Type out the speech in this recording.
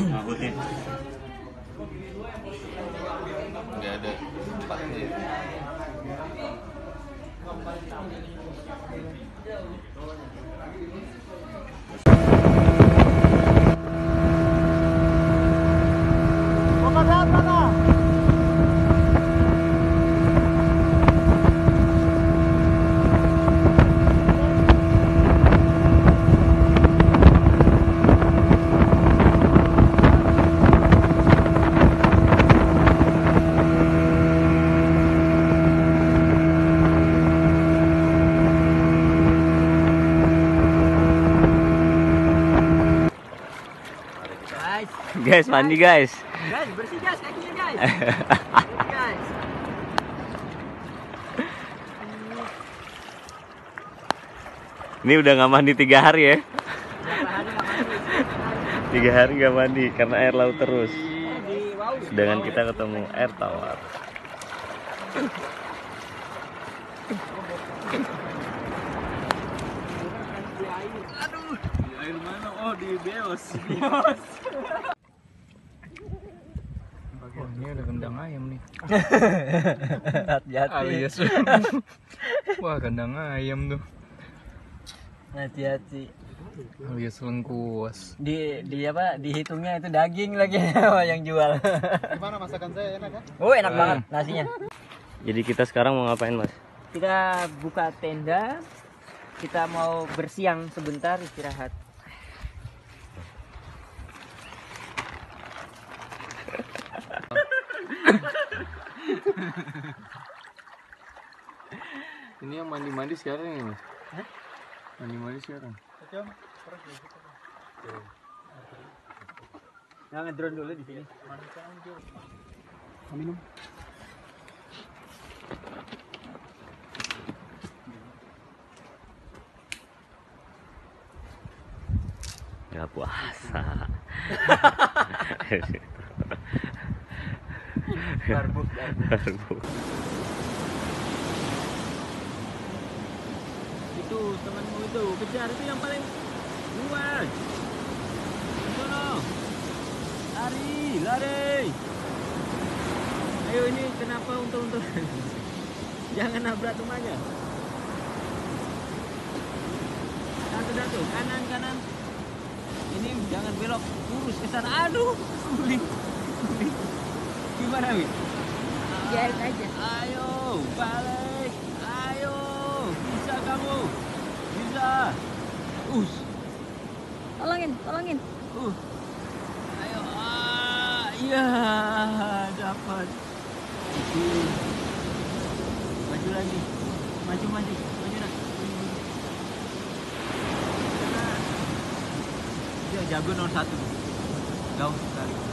nggak ada tempatnya Guys, mandi guys. Guys bersih guys kakinya guys. guys. ini udah nggak mandi tiga hari ya? Tiga hari nggak mandi karena air laut terus. Sedangkan kita ketemu air tawar. Air mana oh di beos Oh, ini ada kandang ayam nih. Hati-hati. Alias. Wah, kandang ayam tuh. Hati-hati. Alias lengkuas. Di di apa? Dihitungnya itu daging lagi yang jual. gimana masakan saya enak kan Oh, enak banget nasinya. jadi kita sekarang mau ngapain mas Kita buka tenda. Kita mau bersiang sebentar istirahat. Ini yang mandi-mandi sekarang ya, Mas? Mandi-mandi sekarang. Nah, ngedrone dulu di sini. minum nggak puasa Barbuk. Itu temanmu itu kejar itu yang paling luar. Sono. Lari, lari. Ayo ini kenapa untung-untung? Jangan nabrak rumahnya. Satu-satu, kanan kanan. Ini jangan belok, lurus ke sana. Aduh, sulit. sulit. Gimana, Wi? Biarin aja. Ayo, balik. Ayo, bisa kamu. Bisa. Us. Tolongin, tolongin. Uh. Ayo. Ah, iya, dapat. Itu. Maju lagi. Maju, maju. Maju. Nah. Dia jago nomor satu. Jauh sekali.